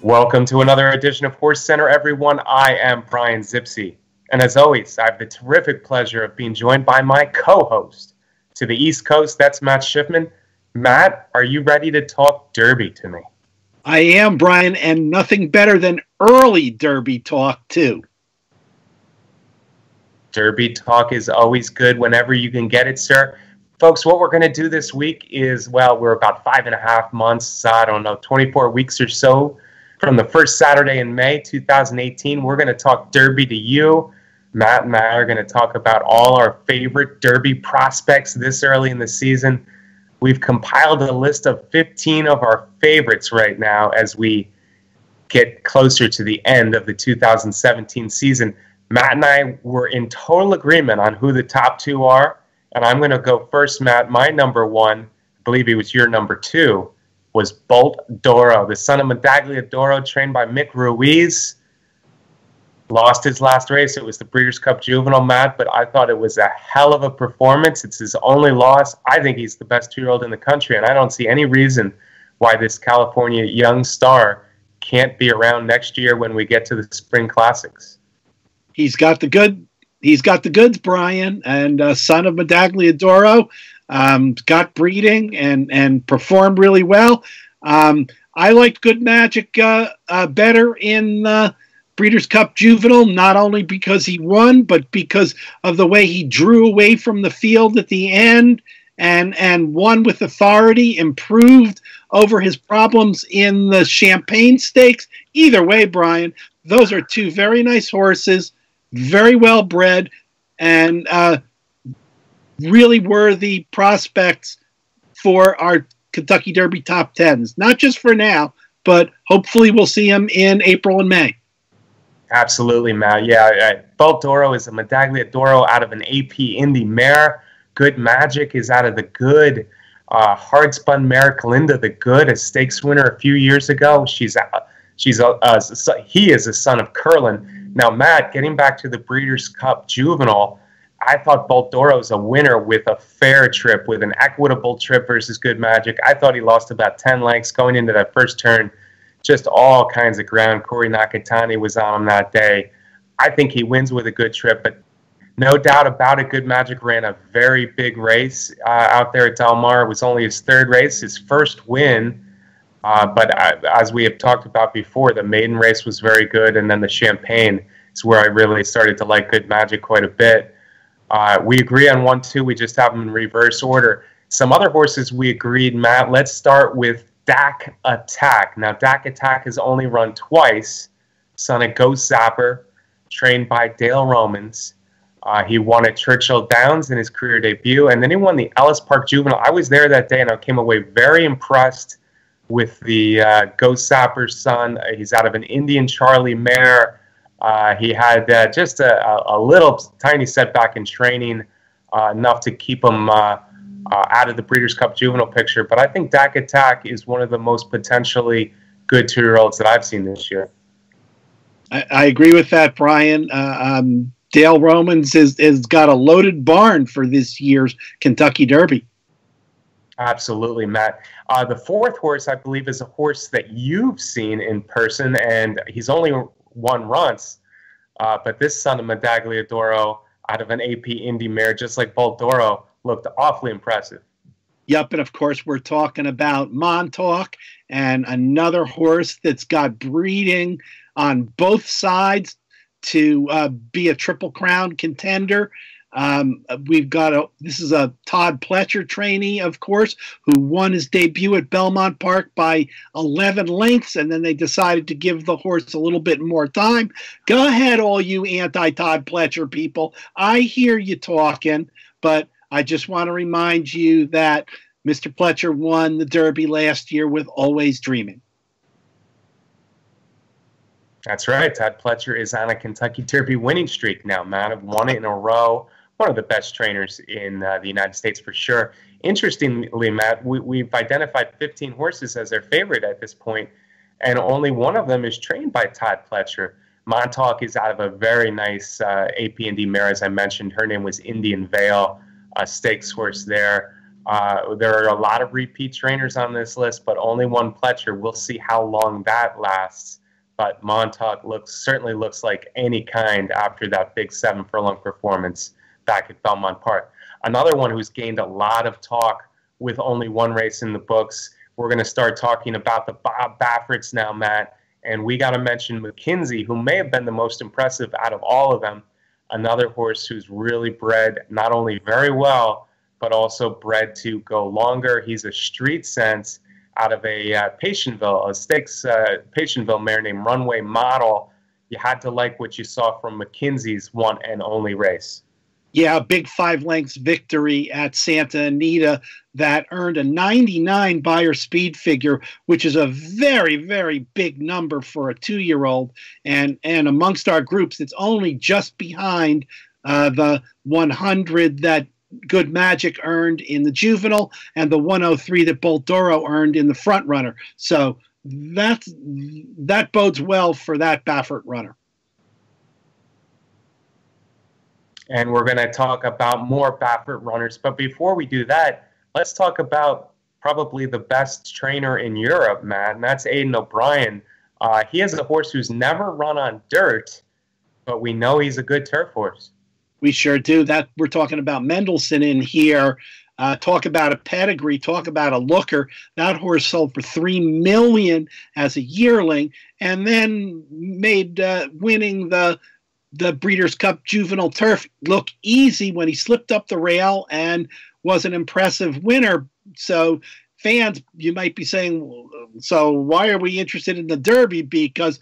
Welcome to another edition of HorseCenter, everyone. I am Brian Zipse. And as always, I have the terrific pleasure of being joined by my co host to the East Coast. That's Matt Shifman. Matt, are you ready to talk Derby to me? I am, Brian, and nothing better than early Derby talk, too. Derby talk is always good whenever you can get it, sir. Folks, what we're going to do this week is well, we're about five and a half months, uh, I don't know, 24 weeks or so from the first Saturday in May 2018. We're going to talk Derby to you. Matt and I are going to talk about all our favorite Derby prospects this early in the season. We've compiled a list of 15 of our favorites right now as we get closer to the end of the 2017 season. Matt and I were in total agreement on who the top two are. And I'm going to go first, Matt. My number one, I believe it was your number two, was Bolt D'Oro, the son of Medaglia D'Oro, trained by Mick Ruis lost his last race. It was the Breeders' Cup Juvenile, Matt, but I thought it was a hell of a performance. It's his only loss. I think he's the best two year old in the country, and I don't see any reason why this California young star can't be around next year when we get to the Spring Classics. He's got the good. He's got the goods, Brian, and uh, son of Medaglia D'Oro, um, got breeding and and performed really well. Um, I liked Good Magic uh, uh, better in uh, Breeders' Cup Juvenile, not only because he won, but because of the way he drew away from the field at the end and and won with authority, improved over his problems in the Champagne Stakes. Either way, Brian, those are two very nice horses, very well bred, and uh, really worthy prospects for our Kentucky Derby top tens. Not just for now, but hopefully we'll see them in April and May. Absolutely, Matt. Yeah, Bolt D'Oro is a Medaglia D'Oro out of an AP Indy mare. Good Magic is out of the good uh, hard spun mare Glinda the Good, a stakes winner a few years ago. She's a, she's a, a, he is a son of Curlin. Now, Matt, getting back to the Breeders' Cup Juvenile, I thought Bolt D'Oro is a winner with a fair trip, with an equitable trip versus Good Magic. I thought he lost about 10 lengths going into that first turn just all kinds of ground. Corey Nakatani was on him that day. I think he wins with a good trip, but no doubt about it. Good Magic ran a very big race uh, out there at Del Mar. It was only his third race, his first win. Uh, but uh, as we have talked about before, the maiden race was very good, and then the Champagne is where I really started to like Good Magic quite a bit. Uh, we agree on one, two. We just have them in reverse order. Some other horses we agreed, Matt. Let's start with Dak Attack. Now, Dak Attack has only run twice. Son of Ghostzapper, trained by Dale Romans. Uh, he won at Churchill Downs in his career debut, and then he won the Ellis Park Juvenile. I was there that day, and I came away very impressed with the uh, Ghostzapper's son. He's out of an Indian Charlie mare. Uh, he had uh, just a, a, little tiny setback in training, uh, enough to keep him uh, uh, out of the Breeders' Cup juvenile picture. But I think Dak Attack is one of the most potentially good two year olds that I've seen this year. I, I agree with that, Brian. Um, Dale Romans has, has got a loaded barn for this year's Kentucky Derby. Absolutely, Matt. Uh, the fourth horse, I believe, is a horse that you've seen in person, and he's only won once. Uh, but this son of Medaglia D'Oro out of an AP Indy mare, just like Bolt D'Oro, looked awfully impressive. Yep, and of course we're talking about Montauk and another horse that's got breeding on both sides to uh, be a triple crown contender. Um, we've got a this is a Todd Pletcher trainee, of course, who won his debut at Belmont Park by 11 lengths, and then they decided to give the horse a little bit more time. Go ahead, all you anti Todd Pletcher people. I hear you talking, but I just want to remind you that Mr. Pletcher won the Derby last year with Always Dreaming. That's right. Todd Pletcher is on a Kentucky Derby winning streak now. Man, have won it in a row. One of the best trainers in uh, the United States for sure. Interestingly, Matt, we, have identified 15 horses as their favorite at this point, and only one of them is trained by Todd Pletcher. Montauk is out of a very nice uh, AP Indy mare, as I mentioned. Her name was Indian Vale a stakes horse there. Uh, there are a lot of repeat trainers on this list, but only one Pletcher. We'll see how long that lasts. But Montauk looks certainly looks like any kind after that big seven furlong performance back at Belmont Park. Another one who's gained a lot of talk with only one race in the books. We're going to start talking about the Bob Bafferts now, Matt. And we got to mention McKinzie, who may have been the most impressive out of all of them. Another horse who's really bred not only very well, but also bred to go longer. He's a street sense out of a uh, Petionville, a stakes uh, Petionville mare named Runway Model. You had to like what you saw from McKinzie's one and only race. Yeah, big five lengths victory at Santa Anita that earned a 99 Beyer speed figure, which is a very, very big number for a two year old. And, and amongst our groups, it's only just behind uh, the 100 that Good Magic earned in the juvenile and the 103 that Bolt d'Oro earned in the front runner. So that that bodes well for that Baffert runner. And we're going to talk about more Baffert runners. But before we do that, let's talk about probably the best trainer in Europe, Matt, and that's Aidan O'Brien. Uh, he has a horse who's never run on dirt, but we know he's a good turf horse. We sure do. That we're talking about Mendelssohn in here. Uh, talk about a pedigree. Talk about a looker. That horse sold for three million as a yearling, and then made uh, winning the the Breeders' Cup Juvenile Turf look easy when he slipped up the rail and was an impressive winner. So fans, you might be saying, so why are we interested in the Derby? Because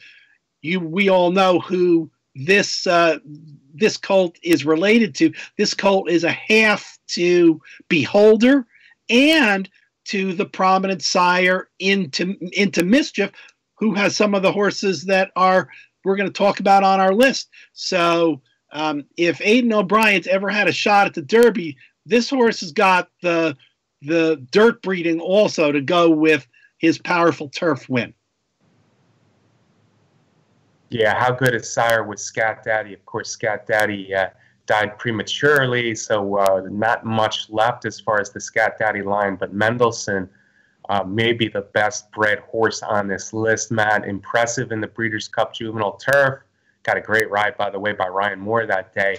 you, we all know who this uh, this cult is related to. This cult is a half to Beholder and to the prominent sire into into mischief, who has some of the horses that are we're going to talk about on our list. So um, if Aidan O'Brien's ever had a shot at the Derby, this horse has got the the dirt breeding also to go with his powerful turf win. Yeah, how good is Sire with Scat Daddy? Of course, Scat Daddy uh, died prematurely, so uh, not much left as far as the Scat Daddy line. But Mendelssohn, uh, maybe the best bred horse on this list, Matt. Impressive in the Breeders' Cup Juvenile Turf. Got a great ride, by the way, by Ryan Moore that day.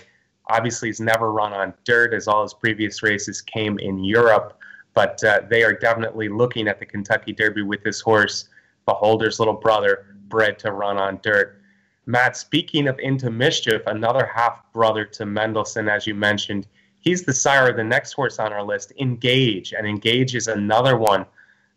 Obviously, he's never run on dirt, as all his previous races came in Europe. But uh, they are definitely looking at the Kentucky Derby with this horse, Beholder's little brother, bred to run on dirt. Matt, speaking of Into Mischief, another half brother to Mendelssohn, as you mentioned, he's the sire of the next horse on our list, Engage. And Engage is another one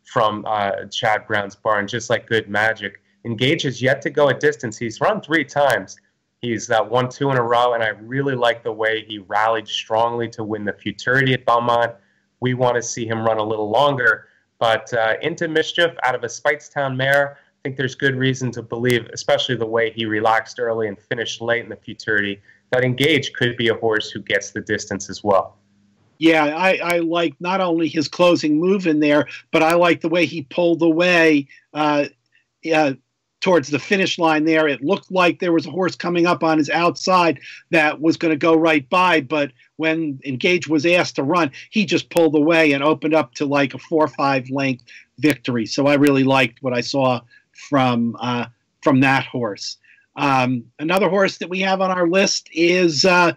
from uh, Chad Brown's barn, just like Good Magic. Engage has yet to go a distance. He's run three times. He's uh, won two in a row, and I really like the way he rallied strongly to win the Futurity at Belmont. We want to see him run a little longer. But uh, Into Mischief out of a Speightstown mare, I think there's good reason to believe, especially the way he relaxed early and finished late in the futurity, that Engage could be a horse who gets the distance as well. Yeah, I, I like not only his closing move in there, but I like the way he pulled away uh, towards the finish line there. It looked like there was a horse coming up on his outside that was going to go right by, but when Engage was asked to run, he just pulled away and opened up to like a four or five length victory. So I really liked what I saw from uh, from that horse. Um, another horse that we have on our list is uh,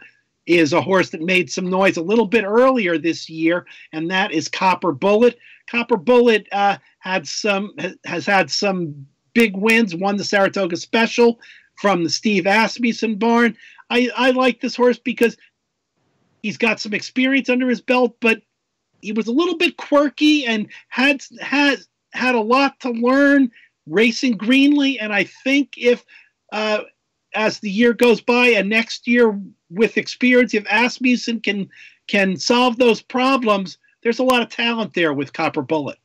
is a horse that made some noise a little bit earlier this year, and that is Copper Bullet. Copper Bullet uh, had some has had some big wins. Won the Saratoga Special from the Steve Asmussen barn. I, I like this horse because he's got some experience under his belt, but he was a little bit quirky and had had had a lot to learn racing greenly. And I think if, uh, as the year goes by, and next year with experience, if Asmussen can can solve those problems, there's a lot of talent there with Copper Bullet.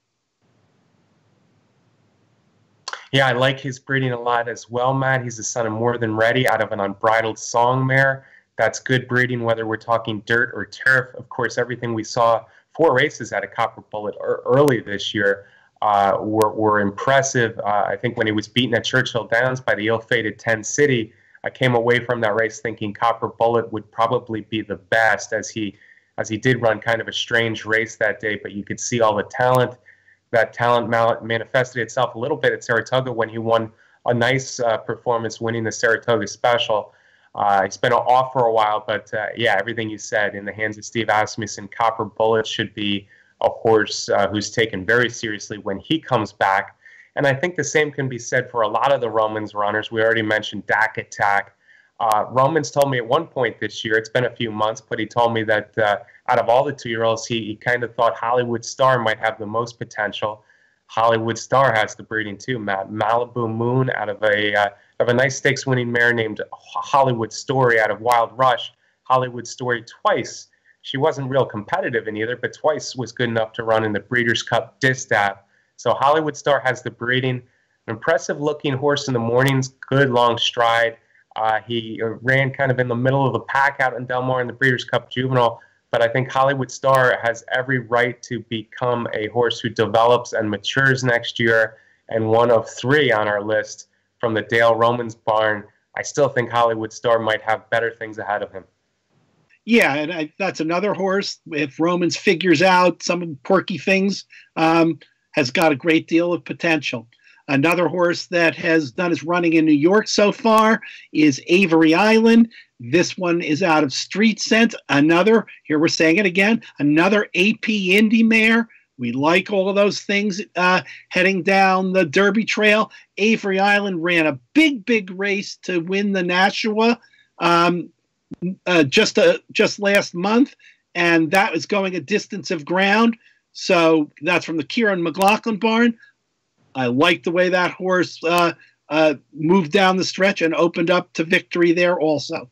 Yeah, I like his breeding a lot as well, Matt. He's the son of More Than Ready out of an unbridled song mare. That's good breeding, whether we're talking dirt or turf. Of course, everything we saw four races at a Copper Bullet early this year uh, were, were impressive. Uh, I think when he was beaten at Churchill Downs by the ill-fated 10 City, I came away from that race thinking Copper Bullet would probably be the best as he as he did run kind of a strange race that day, but you could see all the talent. That talent manifested itself a little bit at Saratoga when he won a nice uh, performance winning the Saratoga Special. Uh, he's been off for a while, but uh, yeah, everything you said in the hands of Steve Asmussen, Copper Bullet should be a horse uh, who's taken very seriously when he comes back. And I think the same can be said for a lot of the Romans runners. We already mentioned Dak Attack. Uh, Romans told me at one point this year, it's been a few months, but he told me that uh, out of all the two year olds, he, he kind of thought Hollywood Star might have the most potential. Hollywood Star has the breeding too, Matt. Malibu Moon out of a uh, of a nice stakes winning mare named Hollywood Story out of Wild Rush. Hollywood Story twice. She wasn't real competitive in either, but twice was good enough to run in the Breeders' Cup Distaff. So Hollywood Star has the breeding. Impressive looking horse in the mornings, good long stride. Uh, he ran kind of in the middle of the pack out in Del Mar in the Breeders' Cup Juvenile but I think Hollywood Star has every right to become a horse who develops and matures next year, and one of three on our list from the Dale Romans barn. I still think Hollywood Star might have better things ahead of him. Yeah, and I, that's another horse. If Romans figures out some quirky things, um, has got a great deal of potential. Another horse that has done his running in New York so far is Avery Island. This one is out of Street Sense. Another, here we're saying it again, another AP Indy mare. We like all of those things uh, heading down the Derby Trail. Avery Island ran a big, big race to win the Nashua um, uh, just uh, just last month, and that was going a distance of ground. So that's from the Kiaran McLaughlin barn. I like the way that horse uh, uh, moved down the stretch and opened up to victory there also.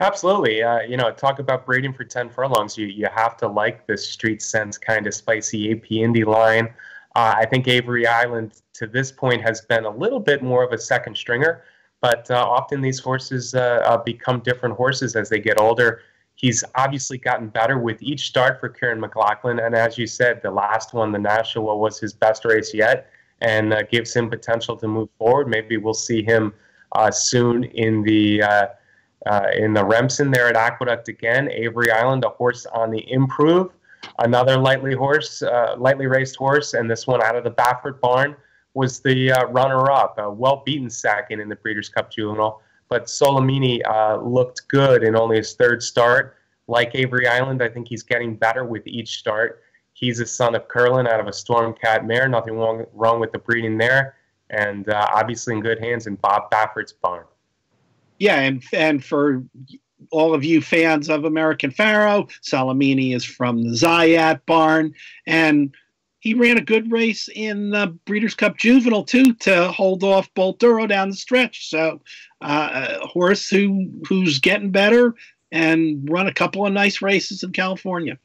Absolutely. Uh, you know, talk about breeding for 10 furlongs. You, you have to like this street sense kind of spicy AP Indy line. Uh, I think Avery Island to this point has been a little bit more of a second stringer, but uh, often these horses uh, uh, become different horses as they get older. He's obviously gotten better with each start for Kiaran McLaughlin. And as you said, the last one, the Nashua, was his best race yet and uh, gives him potential to move forward. Maybe we'll see him soon in the uh, in the Remsen there at Aqueduct again. Avery Island, a horse on the improve. Another lightly horse, uh, lightly raced horse, and this one out of the Baffert barn was the uh, runner-up. A well-beaten second in the Breeders' Cup Juvenile, but Solomini uh, looked good in only his third start. Like Avery Island, I think he's getting better with each start. He's a son of Curlin out of a Stormcat mare. Nothing wrong, wrong with the breeding there, and uh, obviously in good hands in Bob Baffert's barn yeah, and and for all of you fans of American Pharoah, Solomini is from the Zayat barn, and he ran a good race in the Breeders' Cup Juvenile too to hold off Bolt d'Oro down the stretch. So, uh, a horse who who's getting better and run a couple of nice races in California.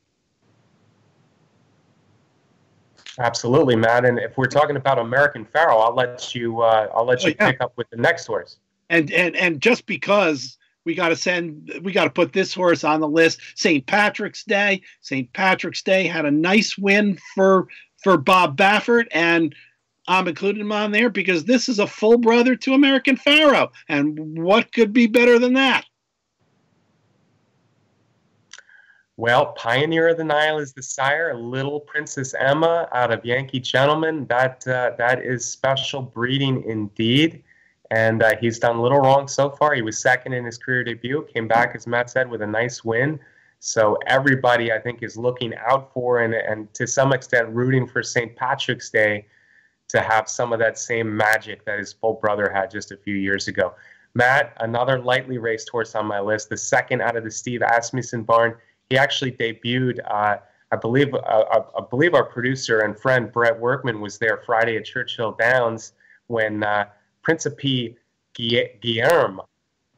Absolutely, Matt. And if we're talking about American Pharoah, I'll let you. Uh, I'll let oh, you oh, yeah. pick up with the next horse and and and just because we got to send we got to put this horse on the list st patrick's day st patrick's day had a nice win for for bob baffert and i'm including him on there because this is a full brother to american pharoah and what could be better than that well, Pioneer of the Nile is the sire. Little Princess Emma out of Yankee Gentleman. That uh, that is special breeding indeed and uh, he's done little wrong so far. He was second in his career debut, came back, as Matt said, with a nice win. So everybody, I think, is looking out for and, and to some extent rooting for St. Patrick's Day to have some of that same magic that his full brother had just a few years ago. Matt, another lightly raced horse on my list, the second out of the Steve Asmussen barn. He actually debuted. Uh, I believe uh, I believe our producer and friend Brett Workman was there Friday at Churchill Downs when uh, Principe Guilherme,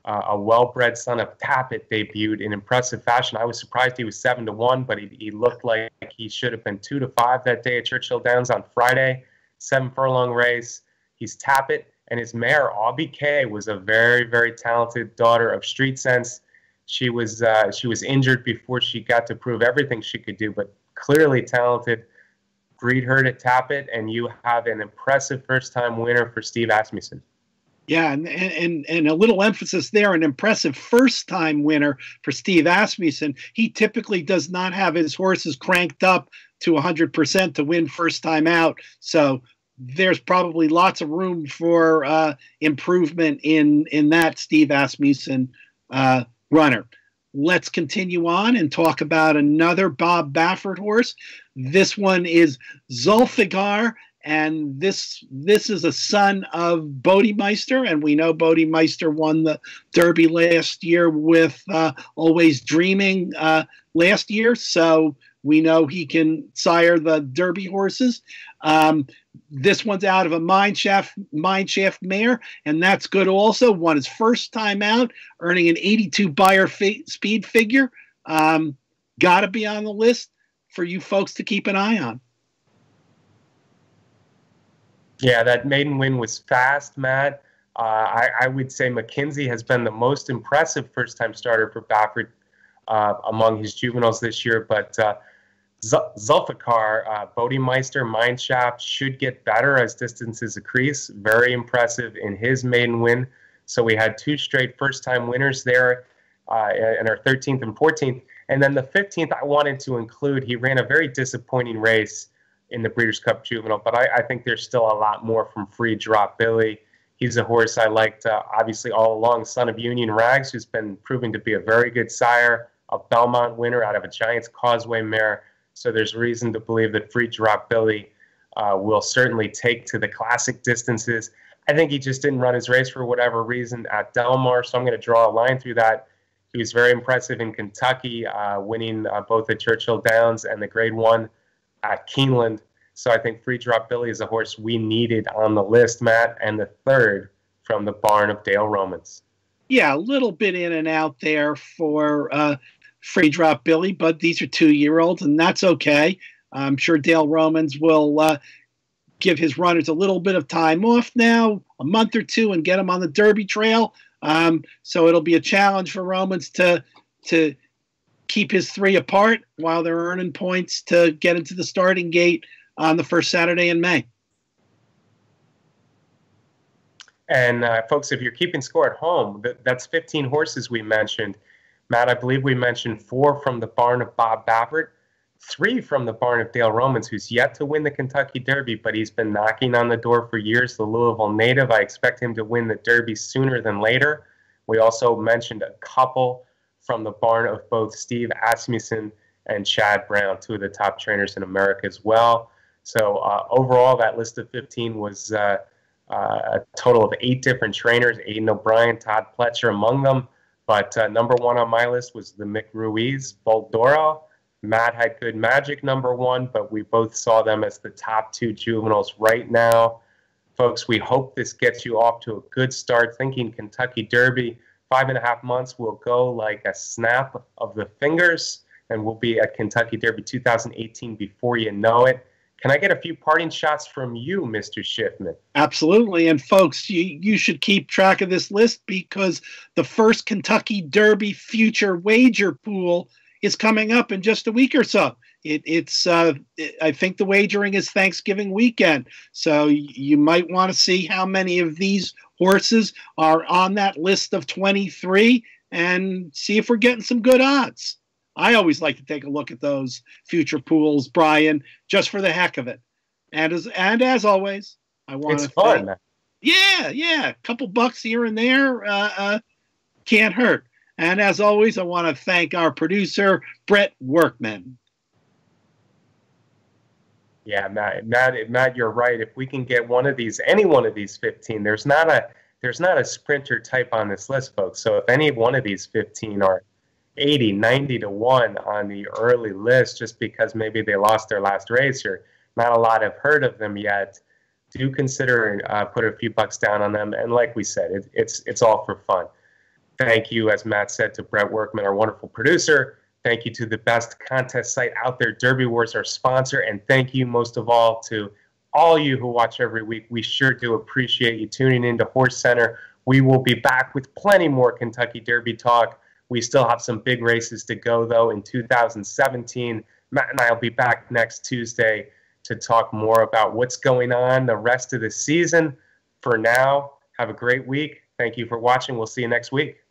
uh, a well-bred son of Tapit, debuted in impressive fashion. I was surprised he was seven to one, but he, he looked like he should have been two to five that day at Churchill Downs on Friday. Seven furlong race. He's Tapit, and his mare Aubie K was a very, very talented daughter of Street Sense. She was uh, she was injured before she got to prove everything she could do, but clearly talented breed her to Tapit, and you have an impressive first time winner for Steve Asmussen. Yeah, and, and and a little emphasis there, an impressive first time winner for Steve Asmussen. He typically does not have his horses cranked up to 100% to win first time out. So there's probably lots of room for uh, improvement in in that Steve Asmussen uh, runner. Let's continue on and talk about another Bob Baffert horse. This one is Zulfikhar and this this is a son of Bodemeister, and we know Bodemeister won the Derby last year with uh, Always Dreaming uh, last year, so we know he can sire the Derby horses. Um, this one's out of a mineshaft mineshaft mare, and that's good. Also, won his first time out, earning an 82 Beyer fi- speed figure. Um, Got to be on the list for you folks to keep an eye on. Yeah, that maiden win was fast, Matt. Uh, I, I, would say McKinzie has been the most impressive first time starter for Baffert uh, among his juveniles this year. But uh, Zulfikhar, uh, Bodemeister, Mineshaft should get better as distances increase. Very impressive in his maiden win. So we had two straight first time winners there uh, in our 13th and 14th. And then the 15th, I wanted to include, he ran a very disappointing race in the Breeders' Cup Juvenile, but I, I, think there's still a lot more from Free Drop Billy. He's a horse I liked, uh, obviously, all along. Son of Union Rags, who's been proving to be a very good sire, a Belmont winner out of a Giants Causeway mare. So there's reason to believe that Free Drop Billy uh, will certainly take to the classic distances. I think he just didn't run his race for whatever reason at Del Mar, so I'm going to draw a line through that. He was very impressive in Kentucky, uh, winning uh, both the Churchill Downs and the Grade One Keeneland. So I think Free Drop Billy is a horse we needed on the list, Matt, and the third from the barn of Dale Romans. Yeah, a little bit in and out there for uh, Free Drop Billy, but these are two year olds, and that's okay. I'm sure Dale Romans will uh, give his runners a little bit of time off now, a month or two, and get them on the Derby Trail. Um, so it'll be a challenge for Romans to to keep his three apart while they're earning points to get into the starting gate on the first Saturday in May. And uh, folks, if you're keeping score at home, that, that's 15 horses we mentioned. Matt, I believe we mentioned four from the barn of Bob Baffert, three from the barn of Dale Romans, who's yet to win the Kentucky Derby, but he's been knocking on the door for years. The Louisville native, I expect him to win the Derby sooner than later. We also mentioned a couple from the barn of both Steve Asmussen and Chad Brown, two of the top trainers in America as well. So uh, overall, that list of 15 was uh, uh, a total of eight different trainers, Aidan O'Brien, Todd Pletcher among them. But uh, number one on my list was the Mick Ruis, Bolt D'Oro. Matt had good magic number one, but we both saw them as the top two juveniles right now. Folks, we hope this gets you off to a good start thinking Kentucky Derby five and a half months will go like a snap of the fingers, and we'll be at Kentucky Derby 2018 before you know it. Can I get a few parting shots from you, Mr. Shifman? Absolutely. And folks, you, you should keep track of this list because the first Kentucky Derby future wager pool is coming up in just a week or so. It, it's uh, it, I think the wagering is Thanksgiving weekend, so you might want to see how many of these horses are on that list of 23 and see if we're getting some good odds. I always like to take a look at those future pools, Brian, just for the heck of it. And as and as always, I want it's to fun. Thank, yeah, yeah, a couple bucks here and there uh, uh, can't hurt. And as always, I want to thank our producer, Brett Workman. Yeah, Matt, Matt, Matt, you're right. If we can get one of these, any one of these 15, there's not a there's not a sprinter type on this list, folks. So if any one of these 15 are 80, 90 to 1 on the early list just because maybe they lost their last race or not a lot have heard of them yet, do consider uh, put a few bucks down on them. And like we said, it, it's it's all for fun. Thank you, as Matt said, to Brett Workman, our wonderful producer. Thank you to the best contest site out there, Derby Wars, our sponsor. And thank you most of all to all you who watch every week. We sure do appreciate you tuning into HorseCenter. We will be back with plenty more Kentucky Derby talk. We still have some big races to go, though, in 2017. Matt and I will be back next Tuesday to talk more about what's going on the rest of the season. For now, Have a great week. Thank you for watching. We'll see you next week.